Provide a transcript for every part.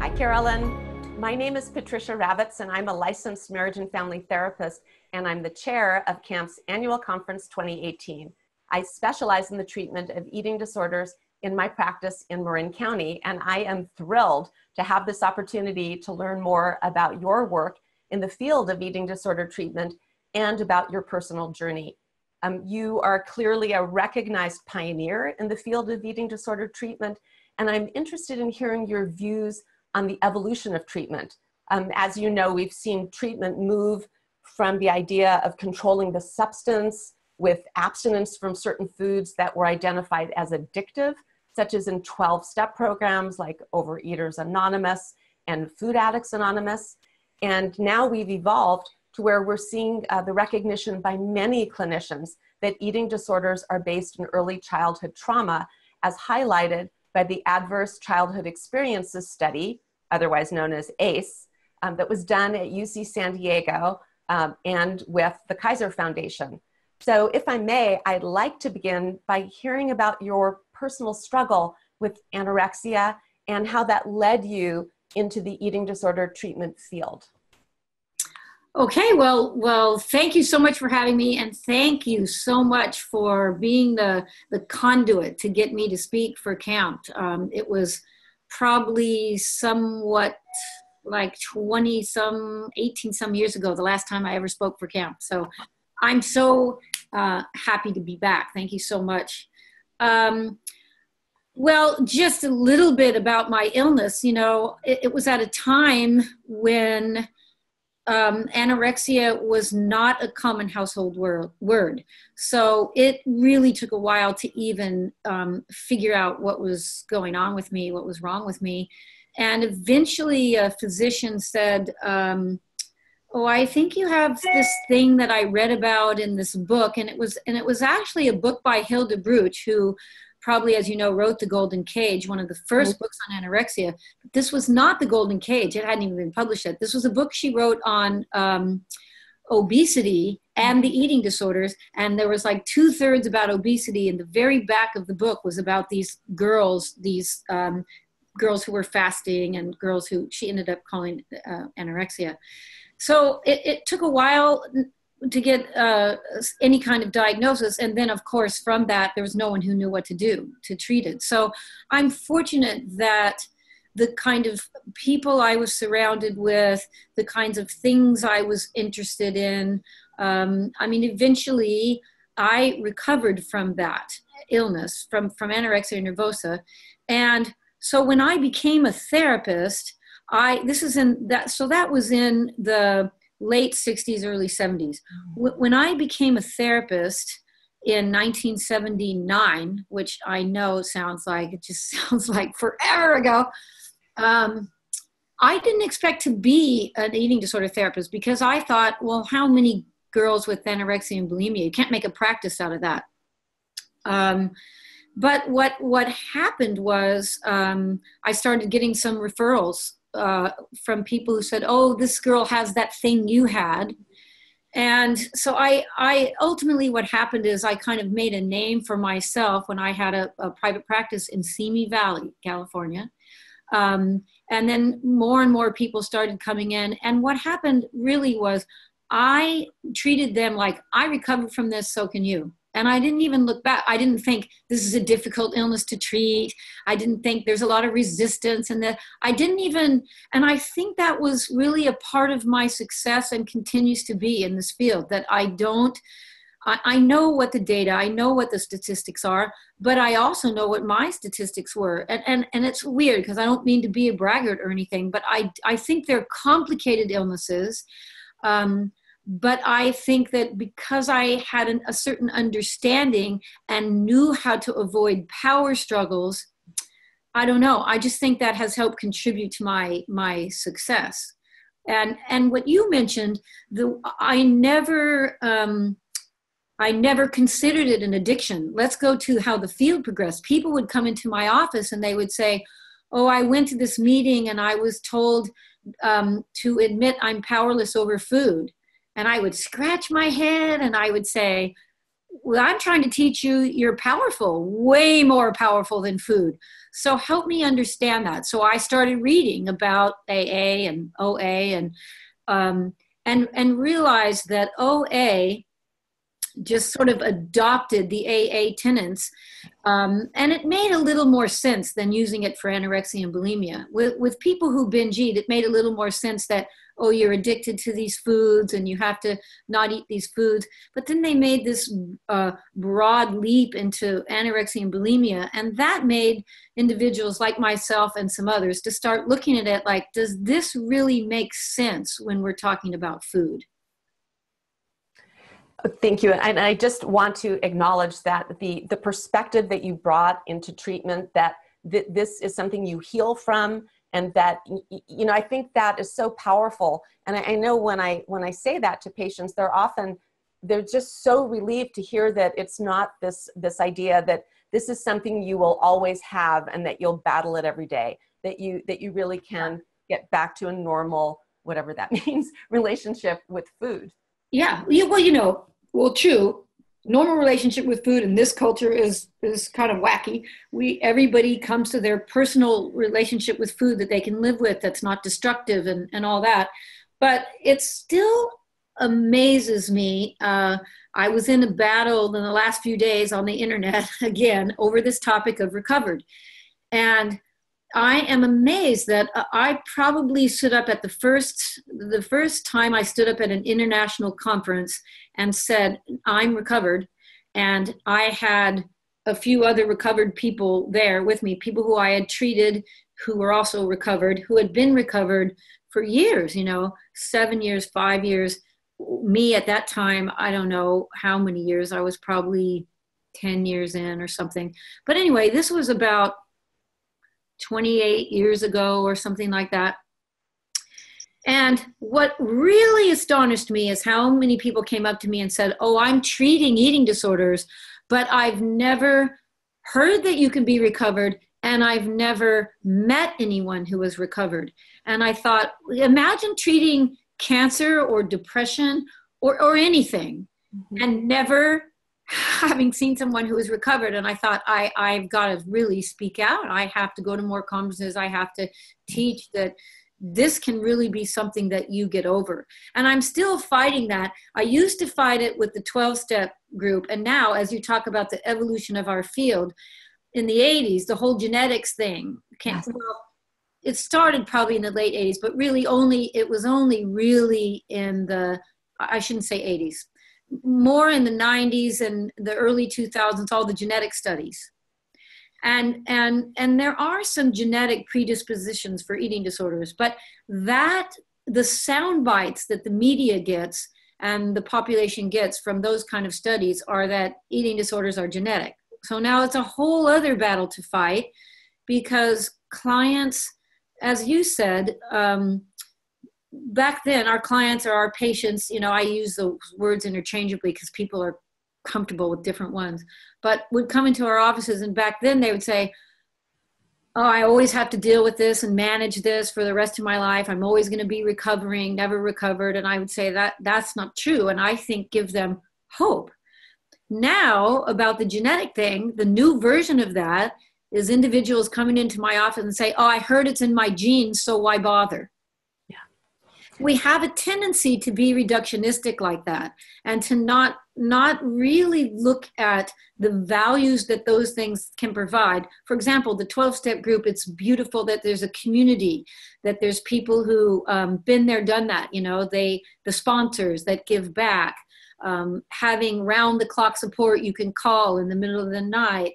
Hi, Carolyn. My name is Patricia Ravitz, and I'm a licensed marriage and family therapist, and I'm the chair of CAMFT's annual conference 2018. I specialize in the treatment of eating disorders in my practice in Marin County, and I am thrilled to have this opportunity to learn more about your work in the field of eating disorder treatment and about your personal journey. Um, you are clearly a recognized pioneer in the field of eating disorder treatment, and I'm interested in hearing your views on the evolution of treatment. Um, as you know, we've seen treatment move from the idea of controlling the substance with abstinence from certain foods that were identified as addictive, such as in 12 step programs like Overeaters Anonymous and Food Addicts Anonymous. And now we've evolved to where we're seeing uh, the recognition by many clinicians that eating disorders are based in early childhood trauma, as highlighted by the Adverse Childhood Experiences Study, otherwise known as ACE, um, that was done at UC San Diego um, and with the Kaiser Foundation. So, if I may, I'd like to begin by hearing about your personal struggle with anorexia and how that led you into the eating disorder treatment field. Okay, well, well, thank you so much for having me, and thank you so much for being the the conduit to get me to speak for CAMFT. Um, it was probably somewhat like 20 some 18 some years ago the last time i ever spoke for CAMFT so i'm so uh, happy to be back. Thank you so much. Um, well just a little bit about my illness you know it, it was at a time when um, anorexia was not a common household word. So it really took a while to even um, figure out what was going on with me, what was wrong with me. And eventually, a physician said, um, "Oh, I think you have this thing that I read about in this book, and it was and it was actually a book by Hilda Bruch, who probably, as you know, wrote The Golden Cage, one of the 1st mm-hmm. books on anorexia. But this was not The Golden Cage. It hadn't even been published yet. This was a book she wrote on um, obesity and the eating disorders. And there was like two thirds about obesity. And the very back of the book was about these girls, these um, girls who were fasting and girls who she ended up calling uh, anorexia. So it, it took a while to get uh, any kind of diagnosis. And then, of course, from that, there was no one who knew what to do to treat it. So I'm fortunate that the kind of people I was surrounded with, the kinds of things I was interested in, um, I mean, eventually I recovered from that illness, from, from anorexia nervosa. And so when I became a therapist, I, this is in that, so that was in the, late 60s, early 70s. When I became a therapist in 1979, which I know sounds like it just sounds like forever ago, um, I didn't expect to be an eating disorder therapist because I thought, well, how many girls with anorexia and bulimia? You can't make a practice out of that. Um, but what what happened was um, I started getting some referrals uh, from people who said, "Oh, this girl has that thing you had," and so I, I ultimately what happened is I kind of made a name for myself when I had a, a private practice in Simi Valley, California, um, and then more and more people started coming in. And what happened really was I treated them like I recovered from this, so can you. And I didn't even look back. I didn't think this is a difficult illness to treat. I didn't think there's a lot of resistance and that I didn't even, and I think that was really a part of my success and continues to be in this field that I don't, I, I know what the data, I know what the statistics are, but I also know what my statistics were. And, and, and it's weird because I don't mean to be a braggart or anything, but I, I think they're complicated illnesses. Um, but I think that because I had an, a certain understanding and knew how to avoid power struggles, I don't know. I just think that has helped contribute to my my success. And and what you mentioned, the I never um, I never considered it an addiction. Let's go to how the field progressed. People would come into my office and they would say, "Oh, I went to this meeting and I was told um, to admit I'm powerless over food." And I would scratch my head and I would say, well, I'm trying to teach you you're powerful, way more powerful than food. So help me understand that. So I started reading about AA and OA and um, and and realized that OA just sort of adopted the AA tenets, um, and it made a little more sense than using it for anorexia and bulimia. With with people who binge eat, it made a little more sense that oh, you're addicted to these foods and you have to not eat these foods. But then they made this uh, broad leap into anorexia and bulimia, and that made individuals like myself and some others to start looking at it like, does this really make sense when we're talking about food? Thank you. And I just want to acknowledge that the, the perspective that you brought into treatment, that th- this is something you heal from, and that you know i think that is so powerful and I, I, know when i when i say that to patients they're often they're just so relieved to hear that it's not this this idea that this is something you will always have and that you'll battle it every day that you that you really can get back to a normal whatever that means relationship with food yeah well you know well true. Normal relationship with food in this culture is is kind of wacky. We everybody comes to their personal relationship with food that they can live with that's not destructive and and all that. But it still amazes me uh, i was in a battle in the last few days on the internet again over this topic of recovered. And I am amazed that uh, I probably stood up at the first the first time I stood up at an international conference and said I'm recovered and I had a few other recovered people there with me people who I had treated who were also recovered who had been recovered for years you know 7 years 5 years. Me at that time I don't know how many years I was probably 10 years in or something. But anyway this was about 28 years ago or something like that. And what really astonished me is how many people came up to me and said, Oh, I'm treating eating disorders, but I've never heard that you can be recovered, and I've never met anyone who was recovered. And I thought, imagine treating cancer or depression or, or anything mm-hmm. and never having seen someone who has recovered and i thought i i've got to really speak out. I have to go to more conferences. I have to teach that this can really be something that you get over. And i'm still fighting that. I used to fight it with the 12 step group and now as you talk about the evolution of our field in the 80s the whole genetics thing yes. well, it started probably in the late 80s but really only it was only really in the i shouldn't say 80s more in the 90s and the early 2000s all the genetic studies. And and and there are some genetic predispositions for eating disorders but that the sound bites that the media gets and the population gets from those kind of studies are that eating disorders are genetic. So now it's a whole other battle to fight because clients as you said um, back then our clients or our patients you know i use those words interchangeably because people are comfortable with different ones but would come into our offices and back then they would say oh i always have to deal with this and manage this for the rest of my life. I'm always going to be recovering never recovered and i would say that that's not true and i think give them hope. Now about the genetic thing the new version of that is individuals coming into my office and say oh i heard it's in my genes so why bother we have a tendency to be reductionistic like that and to not not really look at the values that those things can provide. For example the 12 step group it's beautiful that there's a community that there's people who um, been there done that you know they the sponsors that give back um, having round the clock support you can call in the middle of the night.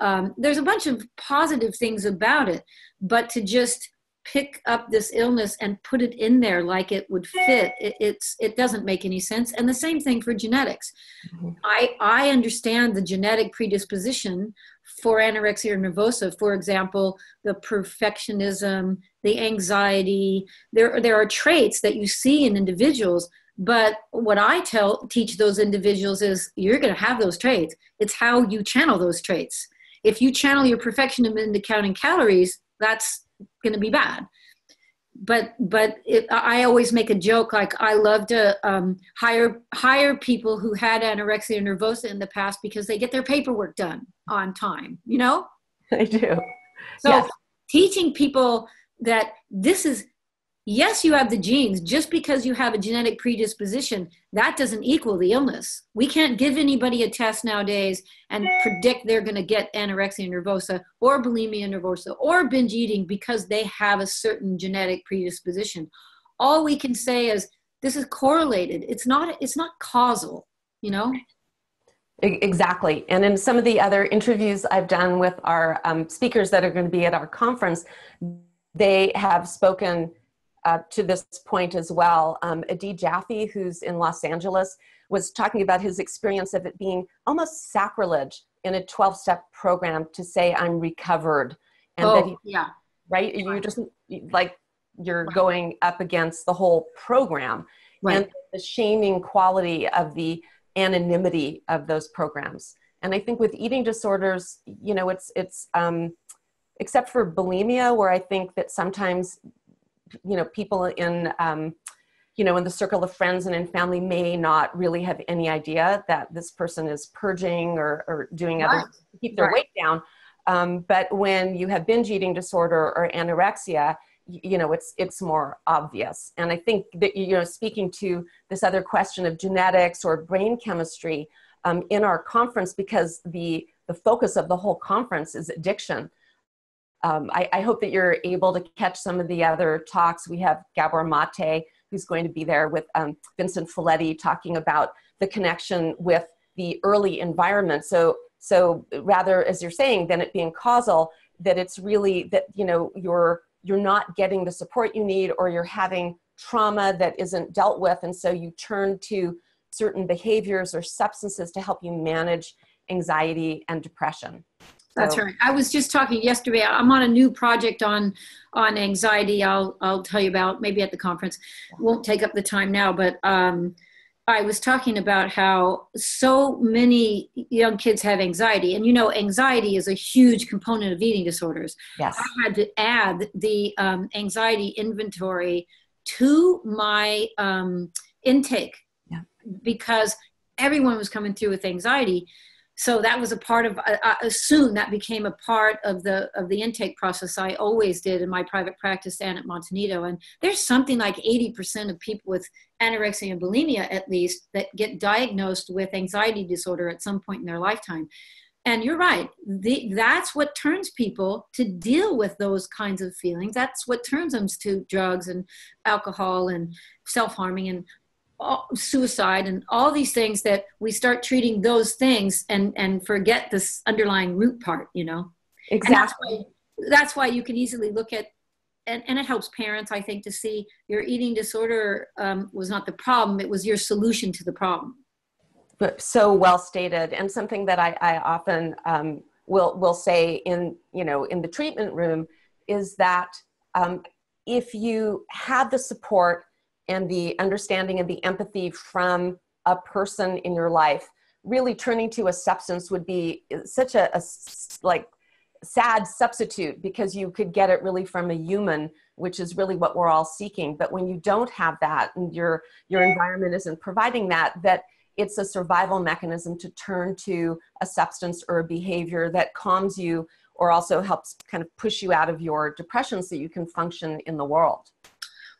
Um, there's a bunch of positive things about it but to just pick up this illness and put it in there like it would fit it, it's it doesn't make any sense. And the same thing for genetics. Mm-hmm. i i understand the genetic predisposition for anorexia nervosa. For example the perfectionism the anxiety. There there are traits that you see in individuals but what i tell teach those individuals is you're going to have those traits. It's how you channel those traits. If you channel your perfectionism into counting calories that's going to be bad. but but it, I always make a joke like I love to um, hire hire people who had anorexia nervosa in the past because they get their paperwork done on time. You know, I do. So yes. teaching people that this is yes, you have the genes. Just because you have a genetic predisposition, that doesn't equal the illness. We can't give anybody a test nowadays and predict they're going to get anorexia nervosa or bulimia nervosa or binge eating because they have a certain genetic predisposition. All we can say is this is correlated. It's not. It's not causal. You know. Exactly. And in some of the other interviews I've done with our um, speakers that are going to be at our conference, they have spoken uh, to this point as well. Um, Adi Jaffe, who's in Los Angeles, was talking about his experience of it being almost sacrilege in a 12 step program to say, I'm recovered. And oh, that he, yeah. Right? You just like, you're right. going up against the whole program. Right. And the shaming quality of the anonymity of those programs. And I think with eating disorders, you know, it's, it's, um, except for bulimia, where I think that sometimes you know people in um, you know in the circle of friends and in family may not really have any idea that this person is purging or, or doing right. other to keep their right. weight down um, but when you have binge eating disorder or anorexia you know it's it's more obvious and i think that you know speaking to this other question of genetics or brain chemistry um, in our conference because the the focus of the whole conference is addiction um, I, I, hope that you're able to catch some of the other talks. We have Gabor Mate, who's going to be there with um, Vincent Felitti talking about the connection with the early environment. So, so rather, as you're saying, than it being causal, that it's really that you know you're you're not getting the support you need, or you're having trauma that isn't dealt with, and so you turn to certain behaviors or substances to help you manage anxiety and depression. That's right. I was just talking yesterday. I'm on a new project on on anxiety. I'll I'll tell you about maybe at the conference. Won't take up the time now, but um, I was talking about how so many young kids have anxiety, and you know, anxiety is a huge component of eating disorders. Yes. I had to add the um, anxiety inventory to my um, intake yeah. because everyone was coming through with anxiety so that was a part of uh, uh, soon that became a part of the of the intake process i always did in my private practice and at Monte Nido. And there's something like 80% of people with anorexia and bulimia at least that get diagnosed with anxiety disorder at some point in their lifetime. And you're right the, that's what turns people to deal with those kinds of feelings. That's what turns them to drugs and alcohol and self-harming and all, suicide and all these things that we start treating those things and and forget this underlying root part you know? Exactly that's why, that's why, you can easily look at and, and it helps parents i think to see your eating disorder um, was not the problem it was your solution to the problem. But so well stated and something that i, I often um, will will say in you know in the treatment room is that um, if you have the support and the understanding and the empathy from a person in your life really turning to a substance would be uh, such a, a, like sad substitute because you could get it really from a human which is really what we're all seeking. But when you don't have that and your your environment isn't providing that that it's a survival mechanism to turn to a substance or a behavior that calms you or also helps kind of push you out of your depression so you can function in the world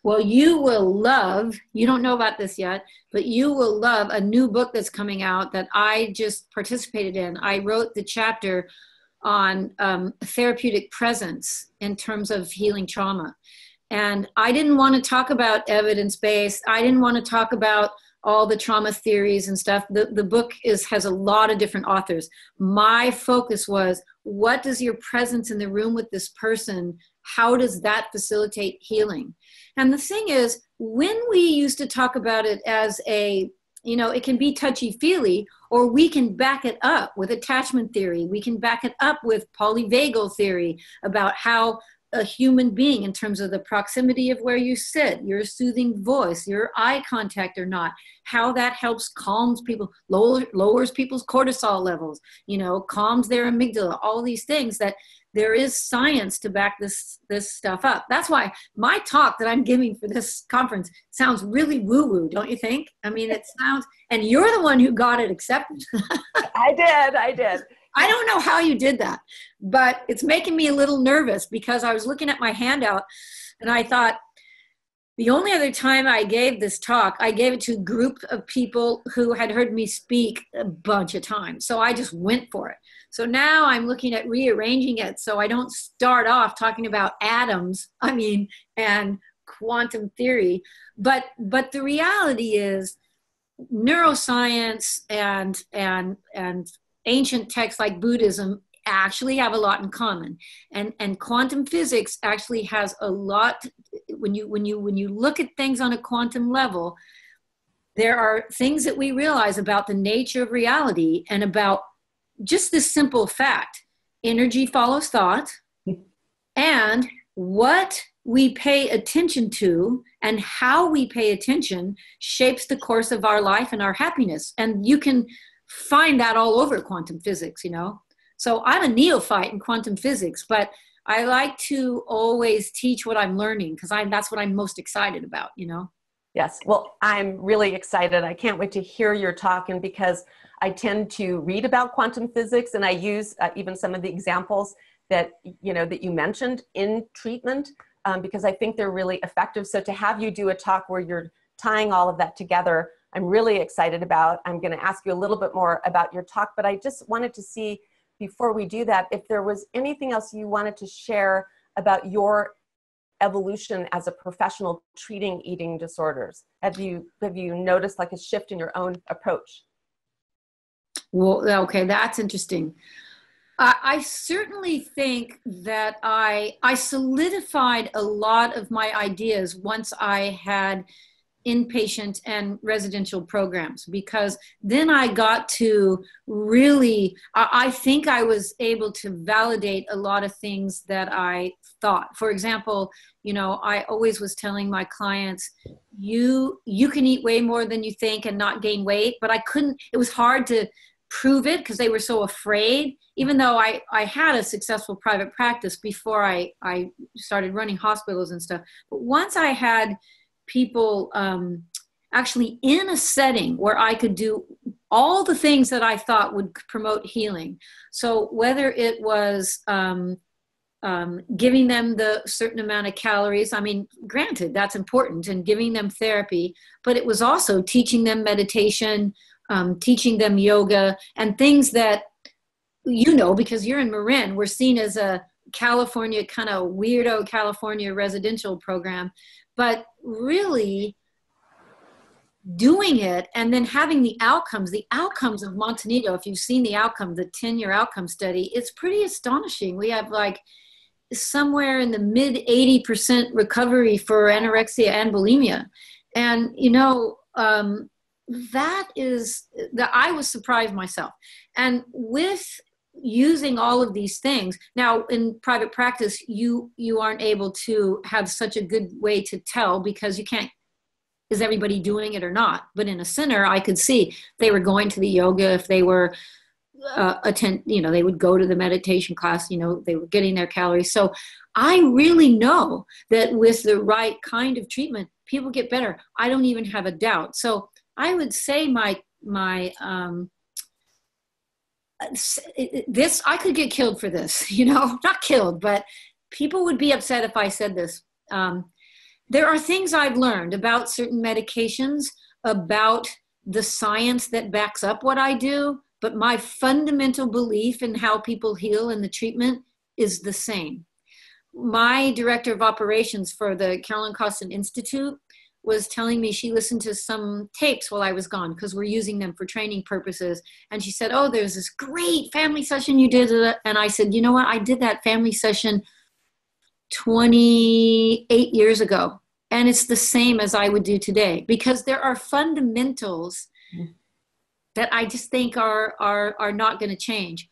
well, you will love, you don't know about this yet, but you will love a new book that's coming out that I just participated in. I wrote the chapter on um, therapeutic presence in terms of healing trauma. And I didn't want to talk about evidence based, I didn't want to talk about all the trauma theories and stuff. The, the book is has a lot of different authors. My focus was what does your presence in the room with this person how does that facilitate healing? And the thing is when we used to talk about it as a you know it can be touchy feely or we can back it up with attachment theory we can back it up with polyvagal theory about how a human being in terms of the proximity of where you sit, your soothing voice, your eye contact or not, how that helps calms people, lower, lowers people's cortisol levels, you know, calms their amygdala, all these things that there is science to back this this stuff up. That's why my talk that I'm giving for this conference sounds really woo woo, don't you think? I mean, it sounds, and you're the one who got it accepted. I did, I did. I don't know how you did that, but it's making me a little nervous because I was looking at my handout and I thought, the only other time I gave this talk, I gave it to a group of people who had heard me speak a bunch of times. So I just went for it. So now I'm looking at rearranging it so I don't start off talking about atoms, I mean, and quantum theory. But but the reality is neuroscience and and and ancient texts like Buddhism actually have a lot in common and and quantum physics actually has a lot when you when you when you look at things on a quantum level there are things that we realize about the nature of reality and about just this simple fact energy follows thought, and what we pay attention to and how we pay attention shapes the course of our life and our happiness. And you can find that all over quantum physics, you know. So I'm a neophyte in quantum physics, but I like to always teach what I'm learning because that's what I'm most excited about, you know. Yes, well, I'm really excited. I can't wait to hear your talk, and because I tend to read about quantum physics and I use uh, even some of the examples that you know that you mentioned in treatment um, because I think they're really effective. So to have you do a talk where you're tying all of that together, I'm really excited about. I'm going to ask you a little bit more about your talk, but I just wanted to see before we do that if there was anything else you wanted to share about your evolution as a professional treating eating disorders. Have you have you noticed like a shift in your own approach? Well, okay, that's interesting. Uh, I certainly think that I I solidified a lot of my ideas once I had inpatient and residential programs because then I got to really I, think I was able to validate a lot of things that I thought. For example, you know, I always was telling my clients, you you can eat way more than you think and not gain weight, but I couldn't. It was hard to prove it because they were so afraid even though I, I had a successful private practice before I, I started running hospitals and stuff but once i had people um, actually in a setting where i could do all the things that i thought would promote healing. So whether it was um, um, giving them the certain amount of calories i mean granted that's important and giving them therapy but it was also teaching them meditation um, teaching them yoga and things that you know because you're in Marin, we're seen as a California kind of weirdo California residential program, but really doing it and then having the outcomes the outcomes of Monte Nido if you've seen the outcome the 10 year outcome study it's pretty astonishing we have like somewhere in the mid 80% recovery for anorexia and bulimia and you know um, that is that I was surprised myself. And with using all of these things. Now in private practice you you aren't able to have such a good way to tell because you can't is everybody doing it or not? But in a center i could see they were going to the yoga if they were uh, attend you know they would go to the meditation class you know they were getting their calories. So i really know that with the right kind of treatment people get better. I don't even have a doubt. So I would say my my um, this I could get killed for this, you know, not killed, but people would be upset if I said this. Um, there are things I've learned about certain medications, about the science that backs up what I do, but my fundamental belief in how people heal and the treatment is the same. My director of operations for the Carolyn Costin Institute was telling me she listened to some tapes while I was gone because we're using them for training purposes. And she said, Oh, there's this great family session you did. And I said, You know what? I did that family session 28 years ago. And it's the same as I would do today because there are fundamentals mm. that I just think are, are, are not going to change.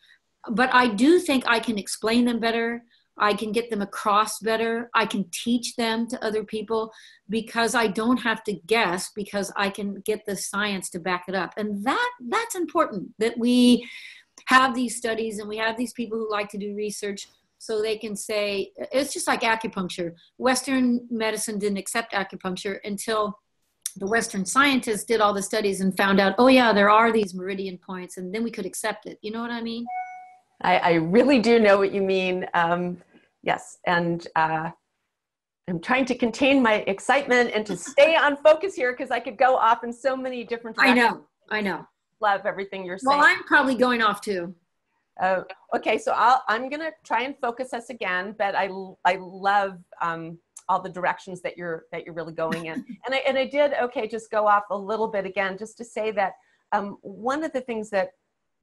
But I do think I can explain them better. I can get them across better. I can teach them to other people because I don't have to guess because I can get the science to back it up. And that that's important that we have these studies and we have these people who like to do research so they can say it's just like acupuncture. Western medicine didn't accept acupuncture until the Western scientists did all the studies and found out, oh yeah, there are these meridian points, and then we could accept it. You know what I mean? I, I really do know what you mean. Um, yes, and uh, I'm trying to contain my excitement and to stay on focus here because I could go off in so many different directions. I know, I know. Love everything you're saying. Well, I'm probably going off too. Uh, okay, so I'll, I'm gonna try and focus us again, but I, I love um, all the directions that you're that you're really going in. and I and I did okay, just go off a little bit again, just to say that um, one of the things that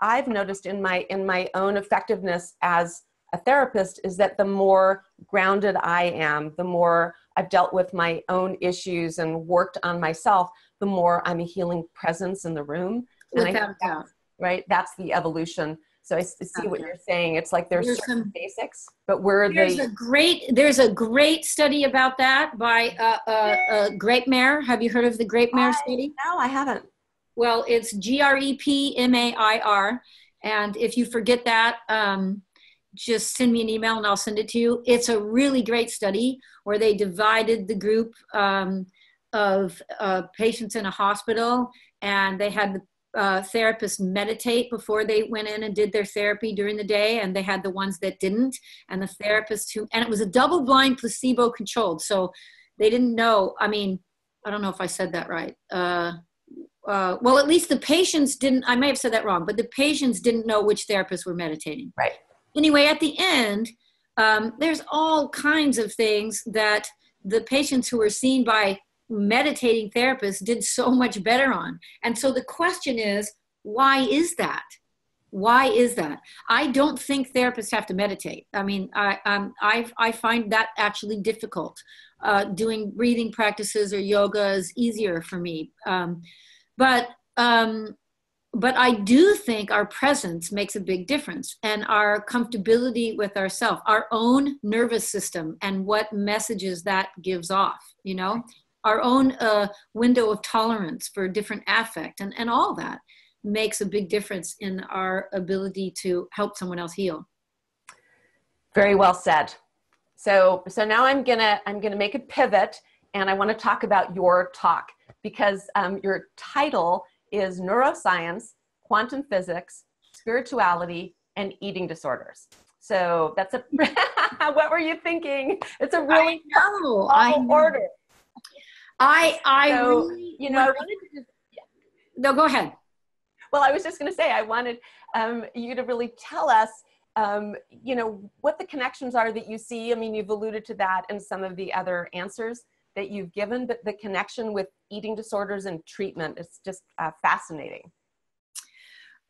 I've noticed in my in my own effectiveness as a therapist is that the more grounded I am, the more I've dealt with my own issues and worked on myself, the more I'm a healing presence in the room. Without doubt. Right? That's the evolution. So I see what you're saying. It's like there's, there's some basics, but where are there's the, a great there's a great study about that by uh, uh, uh, Grepmair. Have you heard of the Grepmair study? No, I haven't. Well, it's G R E P M A I R. And if you forget that, um, just send me an email and I'll send it to you. It's a really great study where they divided the group um, of uh, patients in a hospital and they had the uh, therapists meditate before they went in and did their therapy during the day and they had the ones that didn't and the therapists who and it was a double blind placebo controlled so they didn't know i mean i don't know if i said that right uh, uh, well, at least the patients didn't, I may have said that wrong, but the patients didn't know which therapists were meditating. Right. Anyway, at the end, um, there's all kinds of things that the patients who were seen by meditating therapists did so much better on. And so the question is, why is that? Why is that? I don't think therapists have to meditate. I mean, I, um, I, I find that actually difficult. Uh, doing breathing practices or yoga is easier for me. Um, but um, but I do think our presence makes a big difference and our comfortability with ourselves, our own nervous system, and what messages that gives off, you know, our own uh, window of tolerance for different affect and, and all that makes a big difference in our ability to help someone else heal. Very well said. So, so now I'm gonna I'm gonna make a pivot, and I want to talk about your talk because um, your title is Neuroscience, Quantum Physics, Spirituality, and Eating Disorders. So that's a, what were you thinking? It's a really I know, I know. order. I, I so, really, you know, I wanted to yeah. no, go ahead. Well, I was just going to say, I wanted um, you to really tell us um, you know, what the connections are that you see. I mean, you've alluded to that in some of the other answers, that you've given, the connection with eating disorders and treatment is just uh, fascinating.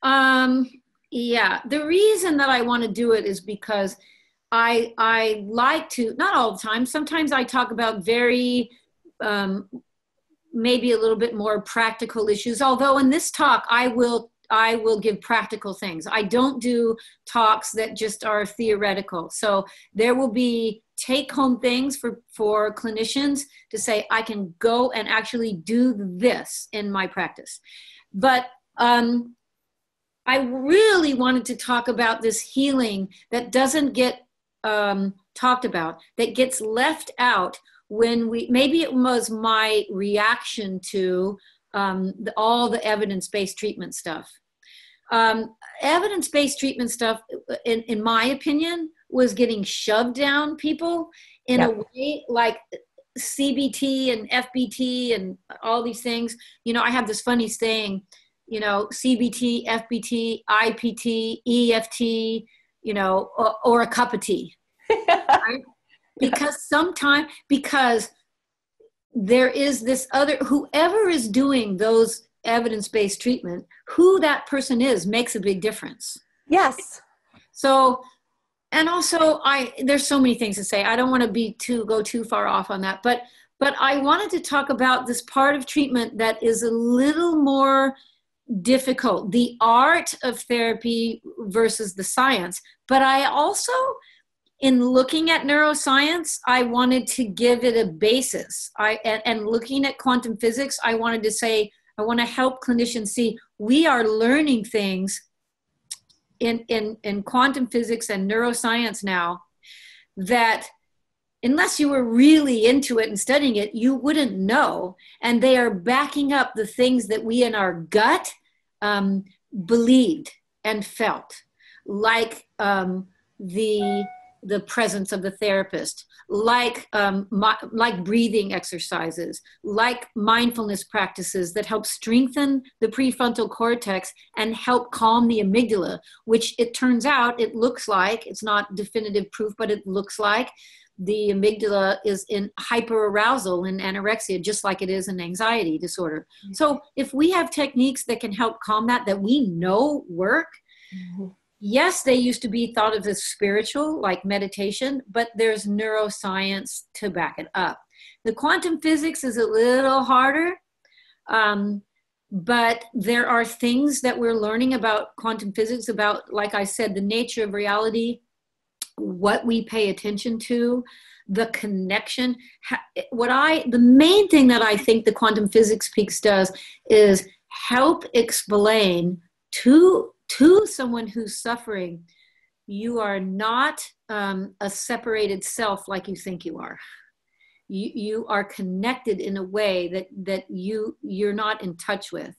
Um, yeah, the reason that I want to do it is because I I like to not all the time. Sometimes I talk about very um, maybe a little bit more practical issues. Although in this talk I will I will give practical things. I don't do talks that just are theoretical. So there will be take home things for, for clinicians to say, I can go and actually do this in my practice. But um, I really wanted to talk about this healing that doesn't get um, talked about, that gets left out when we, maybe it was my reaction to um, the, all the evidence based treatment stuff. Um, evidence based treatment stuff, in, in my opinion, was getting shoved down people in a way like CBT and FBT and all these things. You know, I have this funny saying, you know, CBT, FBT, IPT, EFT, you know, or, or a cup of tea. right? Because sometimes, because there is this other, whoever is doing those evidence based treatment, who that person is makes a big difference. Yes. So, and also, I there's so many things to say. I don't want to be too go too far off on that, but but I wanted to talk about this part of treatment that is a little more difficult the art of therapy versus the science but i also in looking at neuroscience, I wanted to give it a basis. I and, and looking at quantum physics, I wanted to say I want to help clinicians see we are learning things in in in quantum physics and neuroscience now that unless you were really into it and studying it, you wouldn't know. And they are backing up the things that we in our gut um, believed and felt, like um, the the presence of the therapist, like um, my, like breathing exercises, like mindfulness practices that help strengthen the prefrontal cortex and help calm the amygdala. Which it turns out it looks like it's not definitive proof, but it looks like the amygdala is in hyperarousal in anorexia, just like it is in anxiety disorder. Mm-hmm. So if we have techniques that can help calm that, that we know work, mm-hmm. Yes, they used to be thought of as spiritual, like meditation, but there's neuroscience to back it up. The quantum physics is a little harder. Um, but there are things that we're learning about quantum physics about like i said the nature of reality what we pay attention to the connection what i the main thing that i think the quantum physics piece does is help explain to to someone who's suffering you are not um, a separated self like you think you are. You, you are connected in a way that that you you're not in touch with.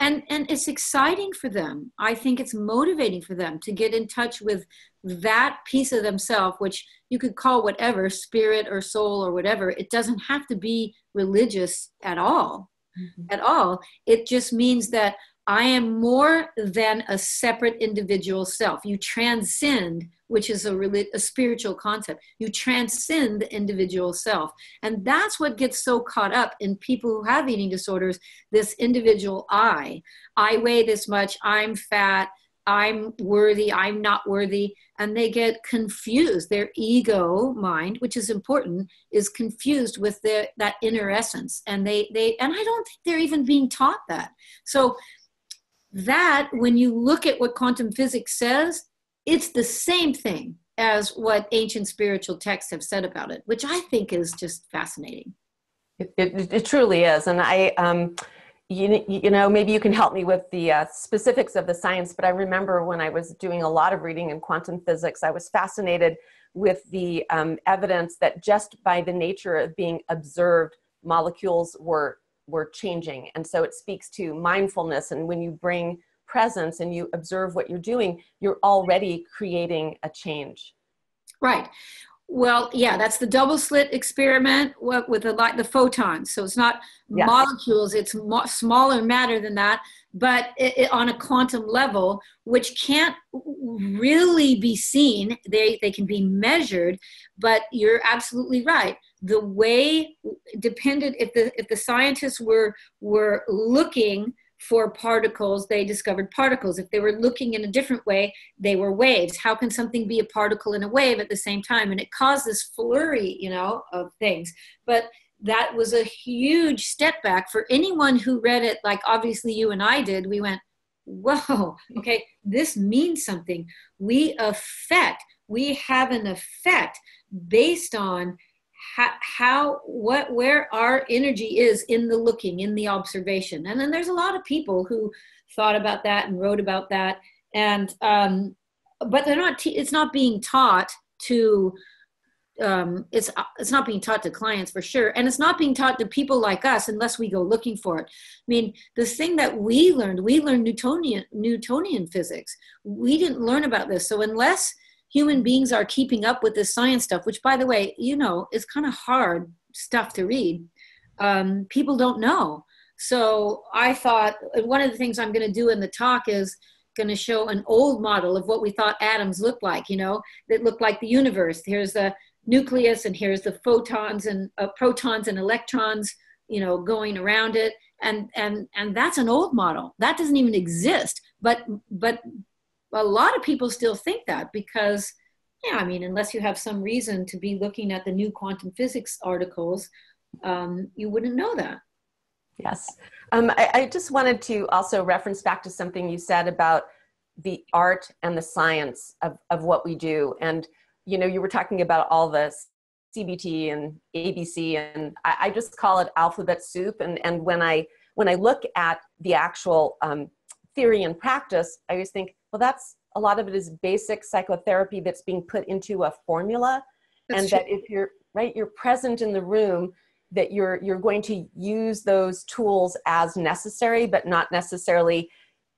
And and it's exciting for them. I think it's motivating for them to get in touch with that piece of themselves which you could call whatever spirit or soul or whatever. It doesn't have to be religious at all. Mm-hmm. at all. It just means that i am more than a separate individual self you transcend which is a, a spiritual concept. You transcend the individual self. And that's what gets so caught up in people who have eating disorders this individual I. I weigh this much, I'm fat, I'm worthy, I'm not worthy. And they get confused. Their ego mind, which is important, is confused with their, that inner essence. And they, they, and I don't think they're even being taught that. So that when you look at what quantum physics says, it's the same thing as what ancient spiritual texts have said about it, which I think is just fascinating. It, it, it truly is. And I, um, you, you know, maybe you can help me with the uh, specifics of the science, but I remember when I was doing a lot of reading in quantum physics, I was fascinated with the um, evidence that just by the nature of being observed, molecules were were changing. And so it speaks to mindfulness. And when you bring presence and you observe what you're doing, you're already creating a change. Right. Well, yeah, that's the double slit experiment with the like the photons. So it's not yes. molecules; it's mo- smaller matter than that, but it, it, on a quantum level, which can't really be seen. They they can be measured, but you're absolutely right. The way depended if the if the scientists were were looking for particles, they discovered particles. If they were looking in a different way, they were waves. How can something be a particle and a wave at the same time? And it caused this flurry, you know, of things. But that was a huge step back for anyone who read it, like obviously you and I did. We went, whoa, okay, this means something. We affect, we have an effect based on how, how what where our energy is in the looking in the observation and then there's a lot of people who thought about that and wrote about that and um, but they're not it's not being taught to um, it's it's not being taught to clients for sure and it's not being taught to people like us unless we go looking for it i mean the thing that we learned we learned newtonian newtonian physics we didn't learn about this so unless human beings are keeping up with this science stuff, which, by the way, you know, is kind of hard stuff to read. Um, people don't know. So I thought one of the things I'm going to do in the talk is going to show an old model of what we thought atoms looked like, you know, that looked like the universe. Here's the nucleus and here's the photons and uh, protons and electrons, you know, going around it. And, and, and that's an old model that doesn't even exist. But, but a lot of people still think that because, yeah, I mean, unless you have some reason to be looking at the new quantum physics articles, um, you wouldn't know that. Yes. Um, I, I just wanted to also reference back to something you said about the art and the science of, of what we do. And you know, you were talking about all this CBT and ABC, and I, I, just call it alphabet soup. And, and when I when I look at the actual um, theory and practice, I always think, well, that's a lot of it is basic psychotherapy that's being put into a formula, that's and true. that if you're right, you're present in the room, that you're you're going to use those tools as necessary, but not necessarily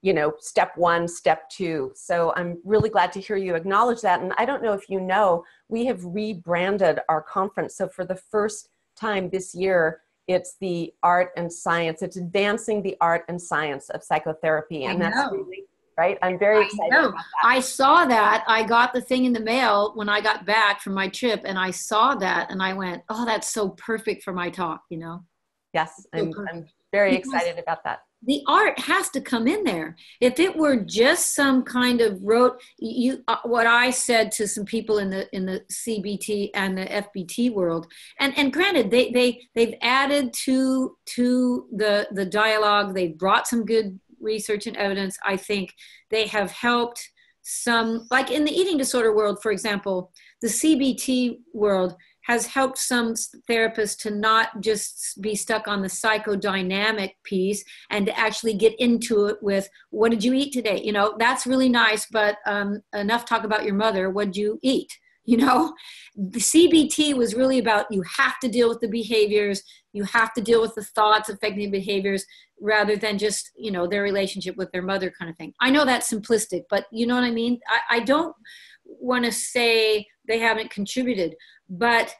you know step one step two. So i'm really glad to hear you acknowledge that. And i don't know if you know we have rebranded our conference. So for the first time this year it's the art and science. It's advancing the art and science of psychotherapy. And that's really right? I'm very excited I. I saw that. I got the thing in the mail when i got back from my trip and i saw that and i went oh that's so perfect for my talk you know? Yes i'm, I'm very because excited about that the art has to come in there. If it were just some kind of rote, you uh, what I said to some people in the in the CBT and the FBT world, and and granted they they they've added to to the the dialogue. They've brought some good research and evidence. I think they have helped some, like in the eating disorder world, for example, the CBT world has helped some therapists to not just be stuck on the psychodynamic piece and to actually get into it with what did you eat today? You know that's really nice but um, enough talk about your mother. What did you eat? You know? The cbt was really about you have to deal with the behaviors you have to deal with the thoughts affecting behaviors rather than just you know their relationship with their mother kind of thing. I know that's simplistic but you know what i mean? I, I don't want to say they haven't contributed but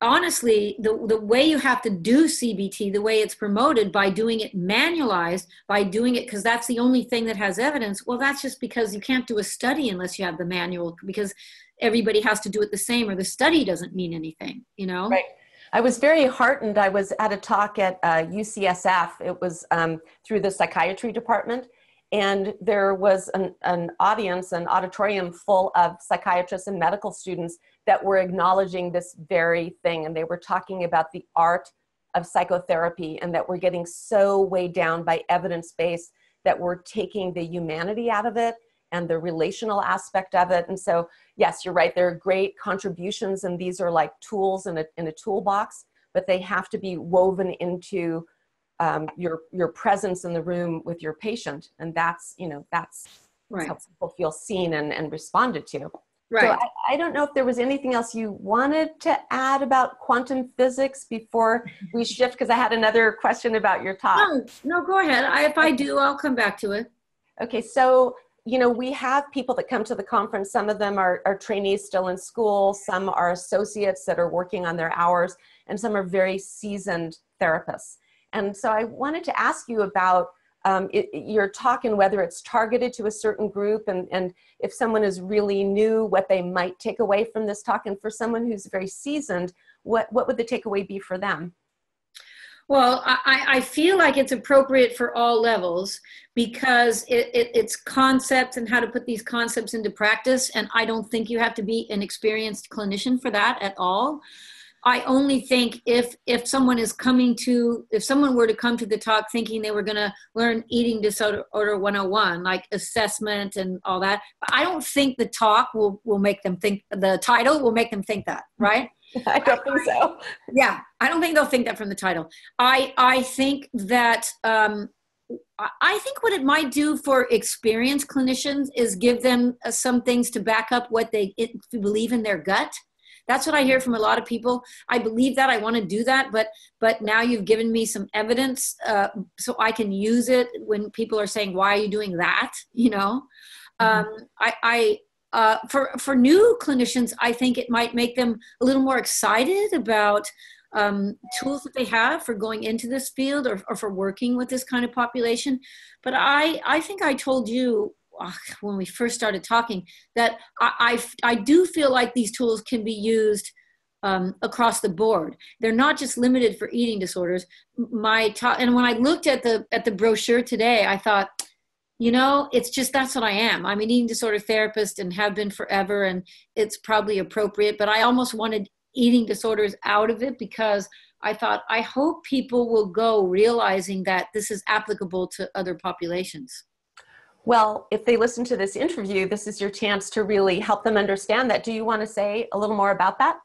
honestly the, the way you have to do cbt the way it's promoted by doing it manualized by doing it because that's the only thing that has evidence well that's just because you can't do a study unless you have the manual because everybody has to do it the same or the study doesn't mean anything you know right I was very heartened. I was at a talk at uh, UCSF. It was um, through the psychiatry department, and there was an, an audience, an auditorium full of psychiatrists and medical students that were acknowledging this very thing. And they were talking about the art of psychotherapy and that we're getting so weighed down by evidence base that we're taking the humanity out of it and the relational aspect of it. And so, yes, you're right. There are great contributions, and these are like tools in a, in a toolbox, but they have to be woven into um, your your presence in the room with your patient. And that's you know that's, right. how people feel seen and, and responded to. Right. So I, I, don't know if there was anything else you wanted to add about quantum physics before we shift because i had another question about your talk. No, no go ahead. I, if i do i'll come back to it. Okay so you know we have people that come to the conference. Some of them are, are trainees still in school. Some are associates that are working on their hours. And some are very seasoned therapists and so I wanted to ask you about um, it, your talk and whether it's targeted to a certain group and, and if someone is really new, what they might take away from this talk. And for someone who's very seasoned, what, what would the takeaway be for them? Well, I, I, feel like it's appropriate for all levels because it, it, it's concepts and how to put these concepts into practice. And I don't think you have to be an experienced clinician for that at all. I only think if if someone is coming to if someone were to come to the talk thinking they were going to learn eating disorder 101 like assessment and all that I don't think the talk will will make them think the title will make them think that right? I don't think so. Yeah I don't think they'll think that from the title. I I think that um I think what it might do for experienced clinicians is give them some things to back up what they believe in their gut that's what i hear from a lot of people. I believe that i want to do that but but now you've given me some evidence uh, so i can use it when people are saying why are you doing that? You know? Mm-hmm. um, i i uh, for for new clinicians i think it might make them a little more excited about um, tools that they have for going into this field or, or for working with this kind of population. But i i think i told you when we first started talking that I, I, I do feel like these tools can be used um, across the board. They're not just limited for eating disorders. My talk, and when I looked at the at the brochure today, I thought, you know, it's just that's what I am. I'm an eating disorder therapist and have been forever, and it's probably appropriate. But I almost wanted eating disorders out of it because I thought I hope people will go realizing that this is applicable to other populations. Well, if they listen to this interview, this is your chance to really help them understand that. Do you want to say a little more about that?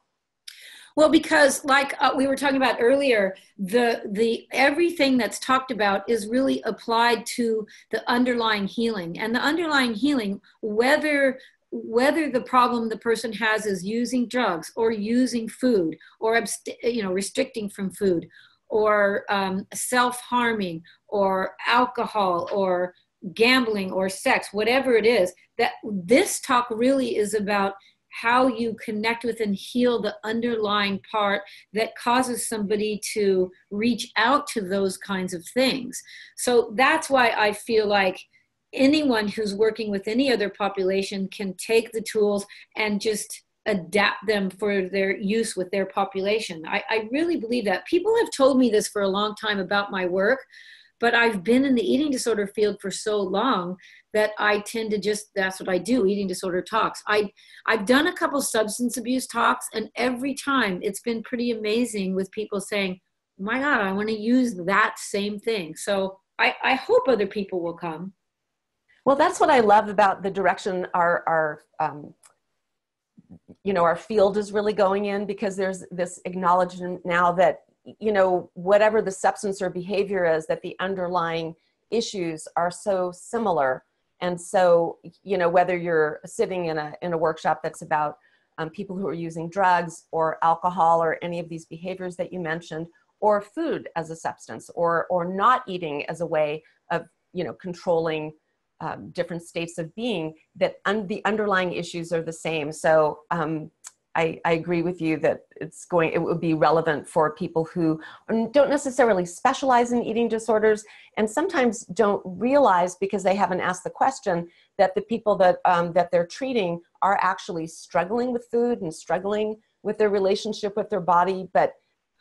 Well, because like uh, we were talking about earlier, the the everything that's talked about is really applied to the underlying healing, and the underlying healing, whether whether the problem the person has is using drugs or using food or you know restricting from food or um, self-harming or alcohol or gambling or sex whatever it is that this talk really is about how you connect with and heal the underlying part that causes somebody to reach out to those kinds of things. So that's why I feel like anyone who's working with any other population can take the tools and just adapt them for their use with their population. I, I really believe that. People have told me this for a long time about my work, but I've been in the eating disorder field for so long that I tend to just that's what I do eating disorder talks. I I've done a couple substance abuse talks and every time it's been pretty amazing with people saying, "My god, I want to use that same thing." So I I hope other people will come. Well, that's what I love about the direction our our um, you know our field is really going in because there's this acknowledgement now that you know whatever the substance or behavior is that the underlying issues are so similar. And so you know whether you're sitting in a in a workshop that's about um, people who are using drugs or alcohol or any of these behaviors that you mentioned or food as a substance or or not eating as a way of you know controlling um, different states of being that un- the underlying issues are the same. So um, I, I, agree with you that it's going it would be relevant for people who don't necessarily specialize in eating disorders and sometimes don't realize because they haven't asked the question that the people that um, that they're treating are actually struggling with food and struggling with their relationship with their body but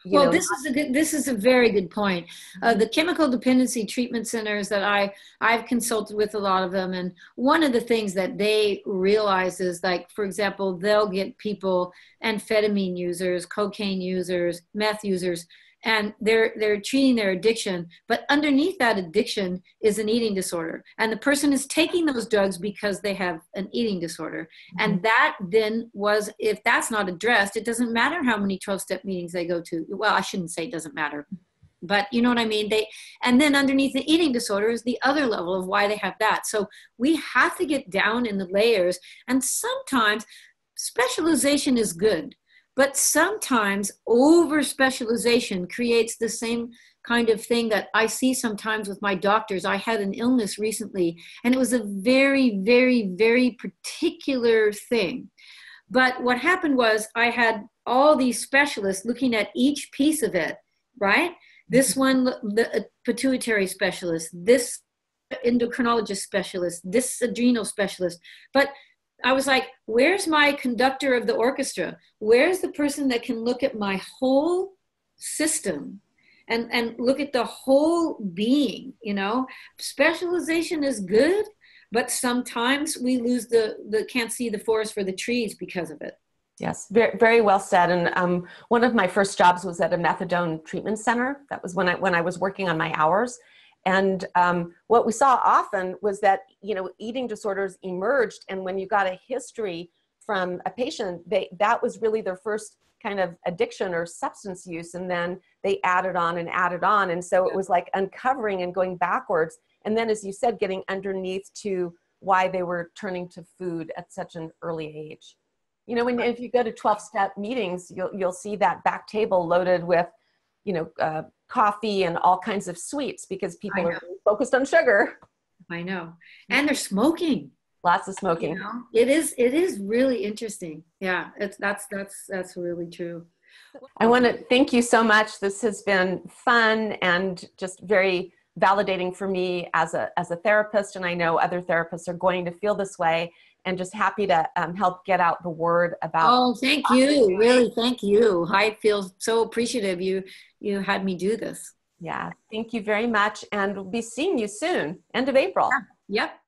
well, know, this is a good. This is a very good point. Uh, the chemical dependency treatment centers that I I've consulted with a lot of them, and one of the things that they realize is like, for example, they'll get people amphetamine users, cocaine users, meth users and they're they're treating their addiction but underneath that addiction is an eating disorder. And the person is taking those drugs because they have an eating disorder. Mm-hmm. and that then was if that's not addressed it doesn't matter how many 12 step meetings they go to. Well i shouldn't say it doesn't matter but you know what i mean? They and then underneath the eating disorder is the other level of why they have that. So we have to get down in the layers. And sometimes specialization is good but sometimes over specialization creates the same kind of thing that I see sometimes with my doctors. I had an illness recently, and it was a very, very, very particular thing. But what happened was I had all these specialists looking at each piece of it, right? This mm-hmm. one, the pituitary specialist, this endocrinologist specialist, this adrenal specialist. But I was like, where's my conductor of the orchestra? Where's the person that can look at my whole system and, and look at the whole being? You know, specialization is good, but sometimes we lose the, the can't see the forest for the trees because of it. Yes, very, very well said. And um, one of my first jobs was at a methadone treatment center. That was when I when I was working on my hours, and um, what we saw often was that you know eating disorders emerged, and when you got a history from a patient, they that was really their first kind of addiction or substance use, and then they added on and added on, and so it was like uncovering and going backwards, and then as you said, getting underneath to why they were turning to food at such an early age. You know, when if you go to 12-step meetings, you'll you'll see that back table loaded with, you know. Uh, coffee and all kinds of sweets because people are focused on sugar. I know. And they're smoking. Lots of smoking. You know? It is it is really interesting. Yeah, it's that's that's that's really true. I want to thank you so much. This has been fun and just very validating for me as a as a therapist and I know other therapists are going to feel this way and just happy to um, help get out the word about. Oh, thank you! Really, thank you. I feel so appreciative you you had me do this. Yeah, thank you very much, and we'll be seeing you soon, end of April. Yeah. Yep.